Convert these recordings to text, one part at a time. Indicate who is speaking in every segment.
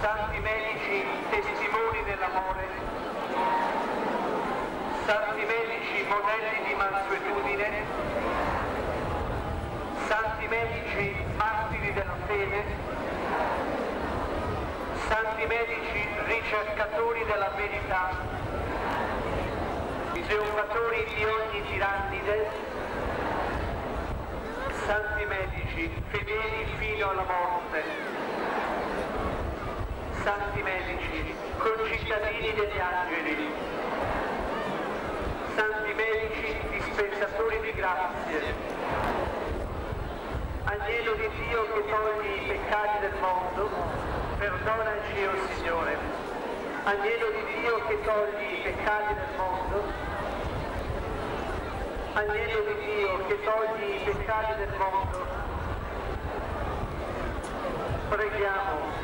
Speaker 1: santi medici testimoni dell'amore, santi medici modelli di mansuetudine, santi medici martiri della fede, santi medici ricercatori della verità, trionfatori di ogni tirannide, santi medici, fedeli fino alla morte, santi medici, concittadini degli angeli, santi medici, dispensatori di grazie, agnello di Dio che togli i peccati del mondo, perdonaci, o oh Signore, agnello di Dio che togli i peccati del mondo, agnello di Dio che togli i peccati del mondo, preghiamo.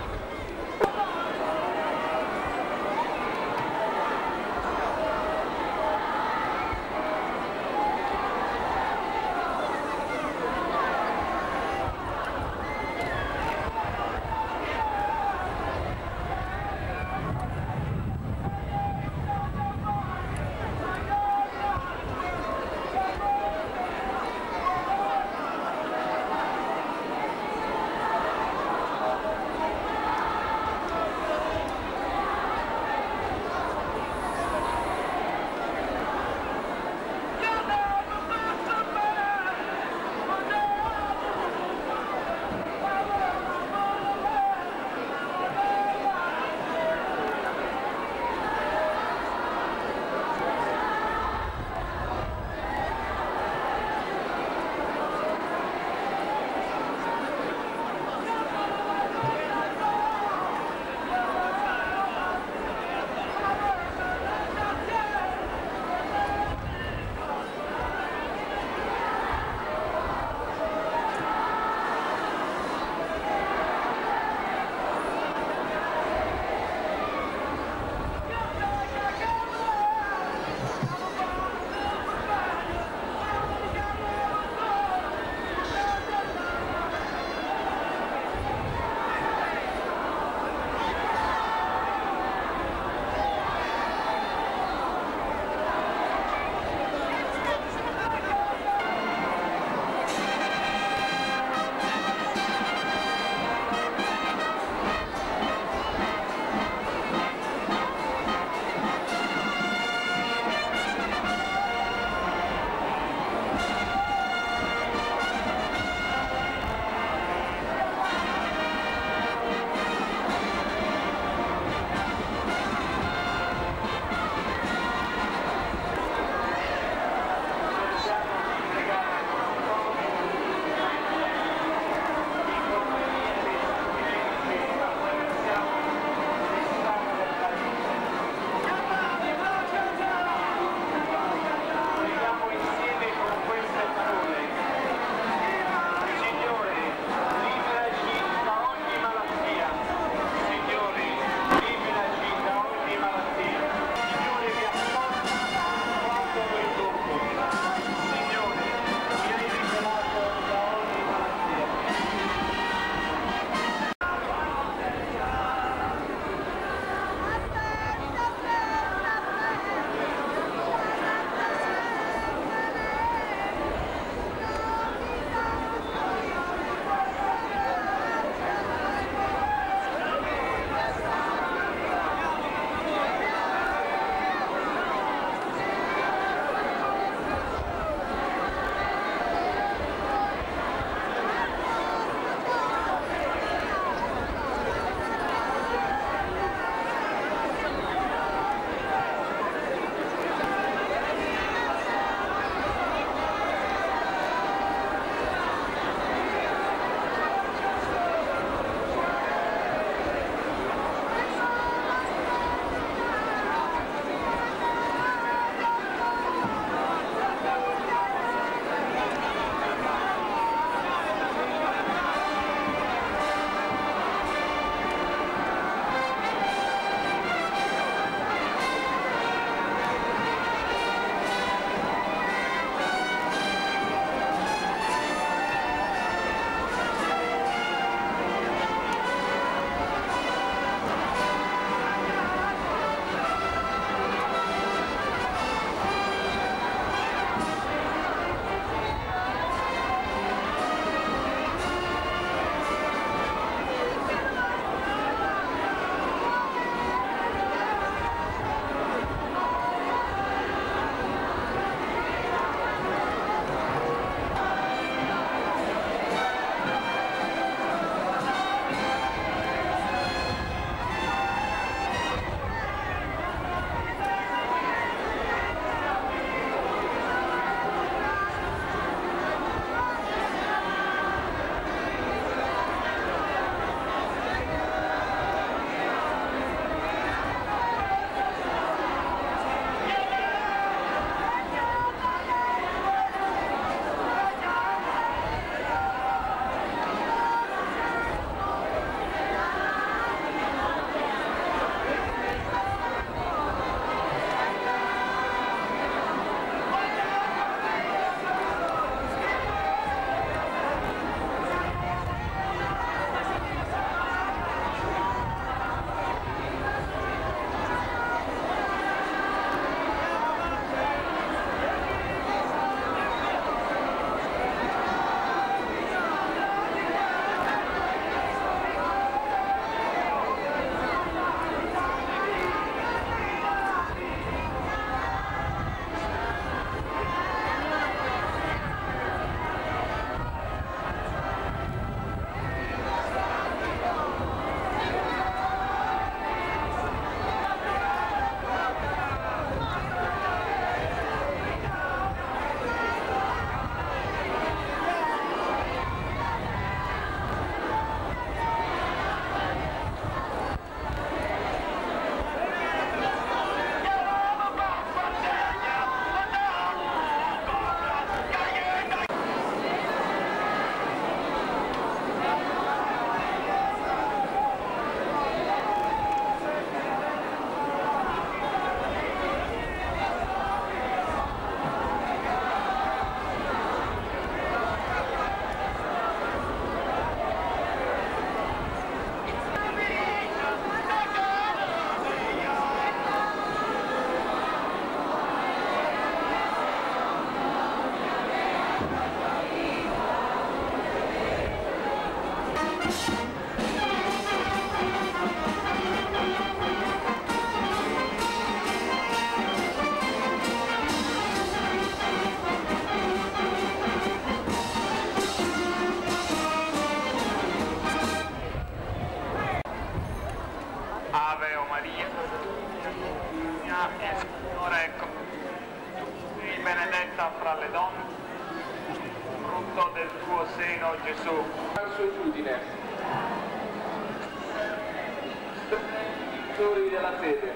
Speaker 2: Della fede.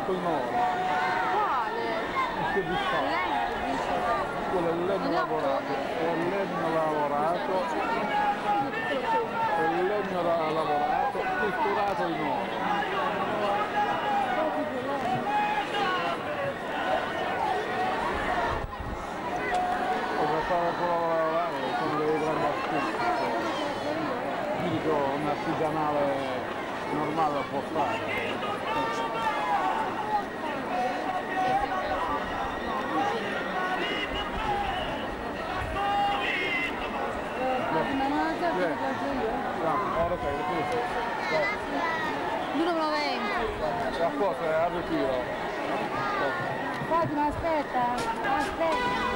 Speaker 3: Pitturato in oro.
Speaker 4: Quale?
Speaker 3: E che fa?
Speaker 4: Legno, dice.
Speaker 3: Quello è il legno lavorato. È il legno lavorato. È il legno la- lavorato, pitturato in oro. O per fare quello lavorare sono dei grandi artisti. Io dico un artigianale normale lo può
Speaker 4: 1,90.
Speaker 3: La foto è al ritiro.
Speaker 4: Fatima, aspetta, aspetta.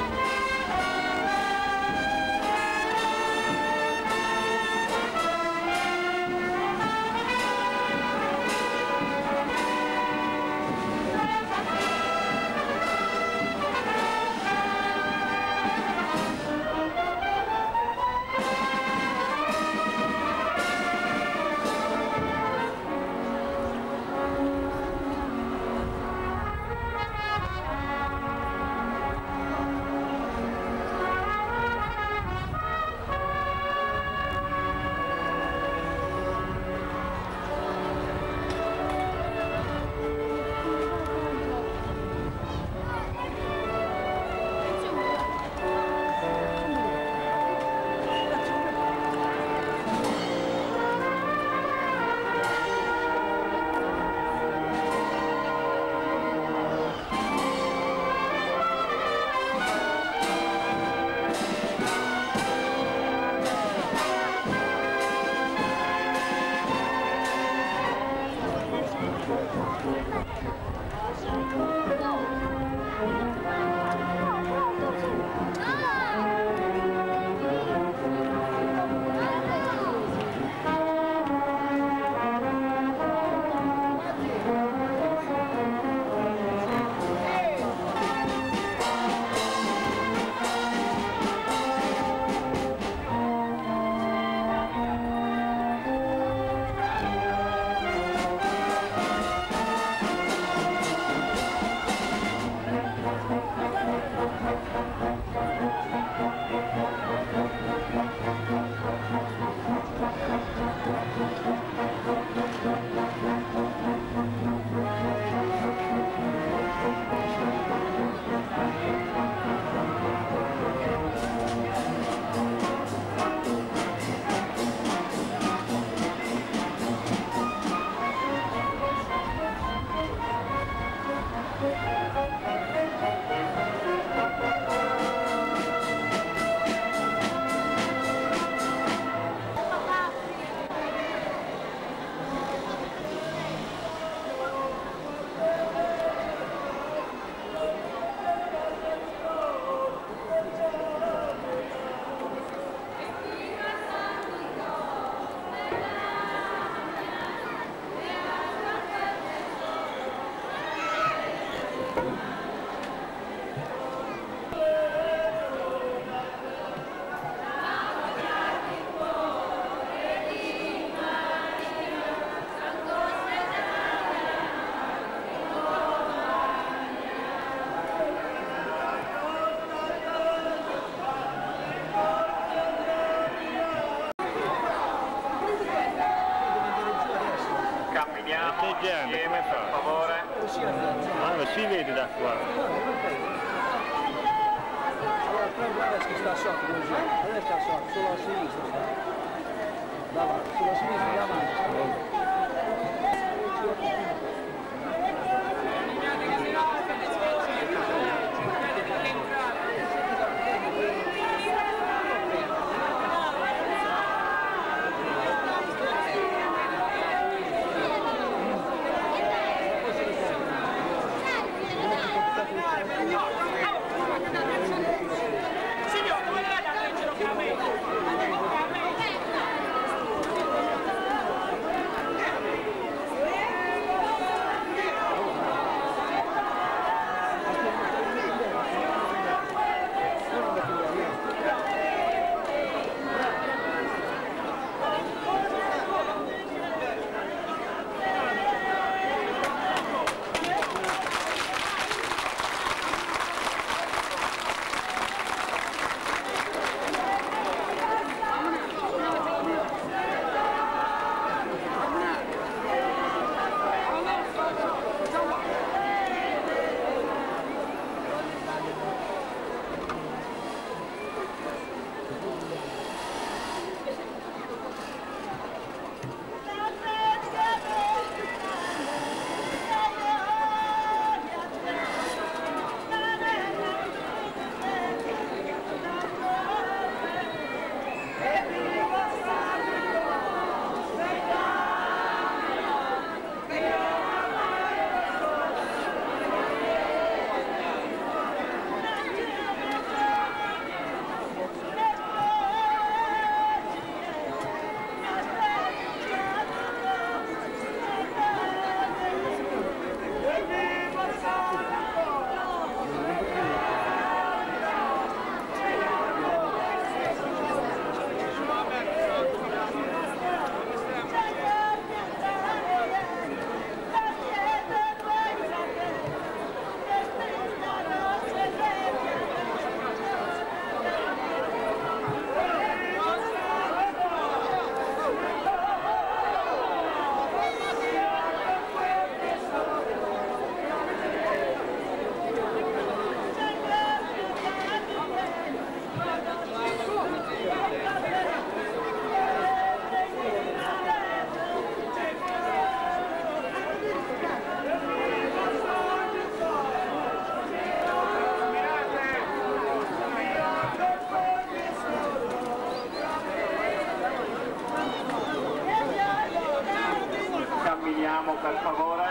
Speaker 1: Per favore,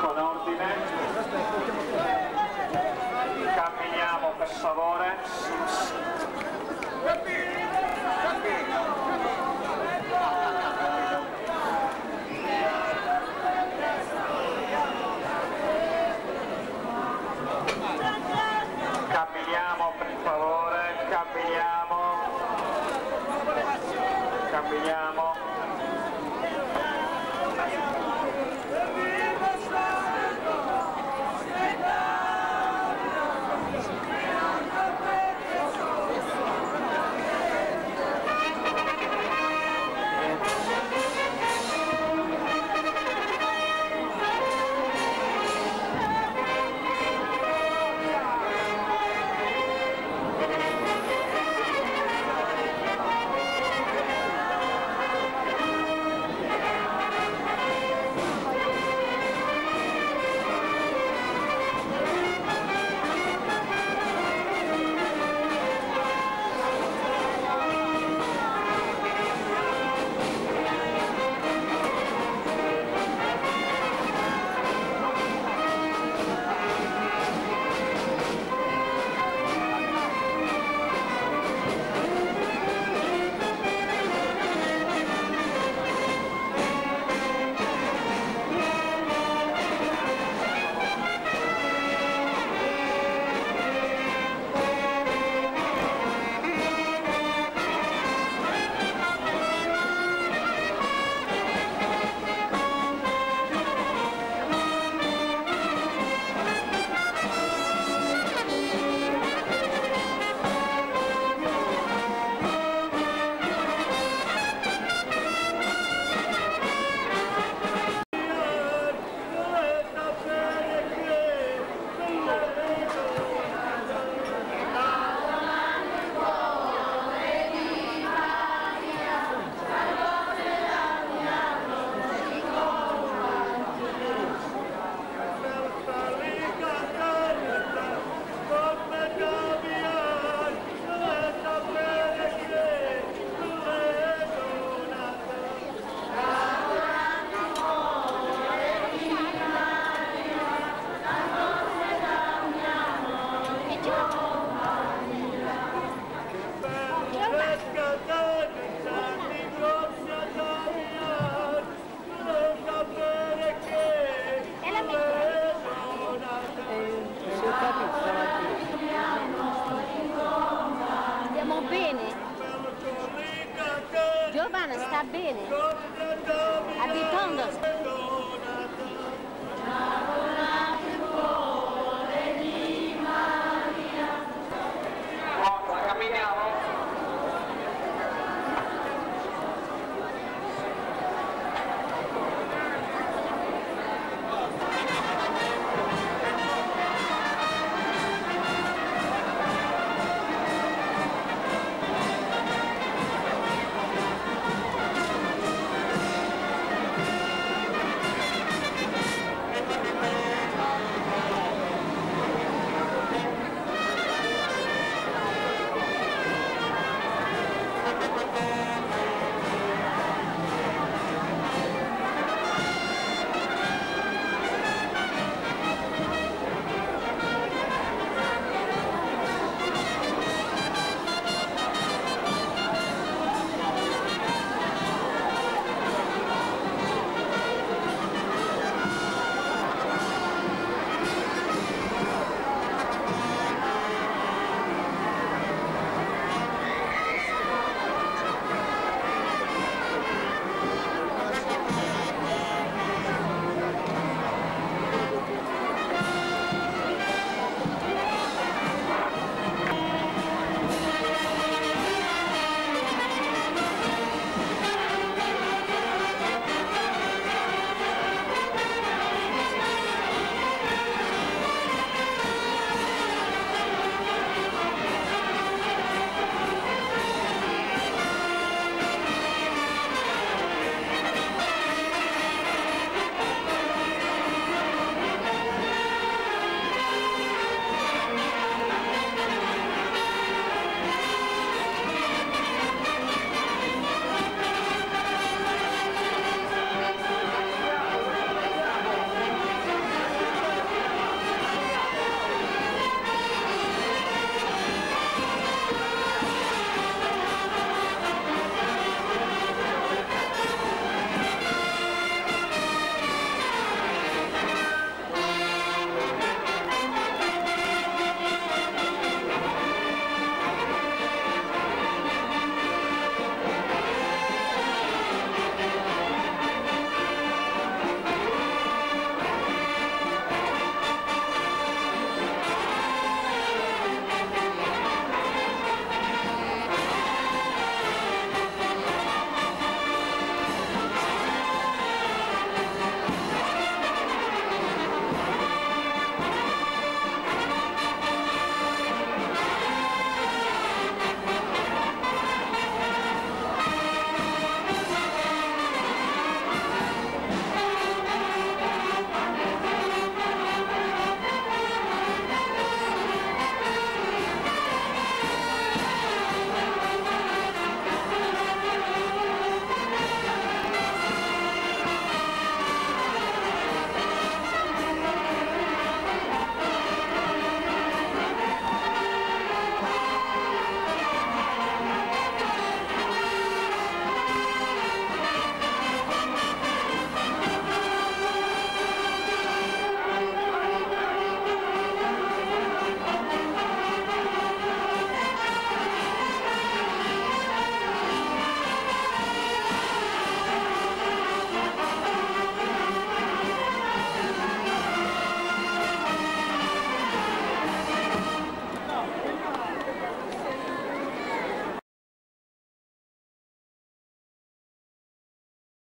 Speaker 1: con ordine. Camminiamo per favore.
Speaker 4: 就。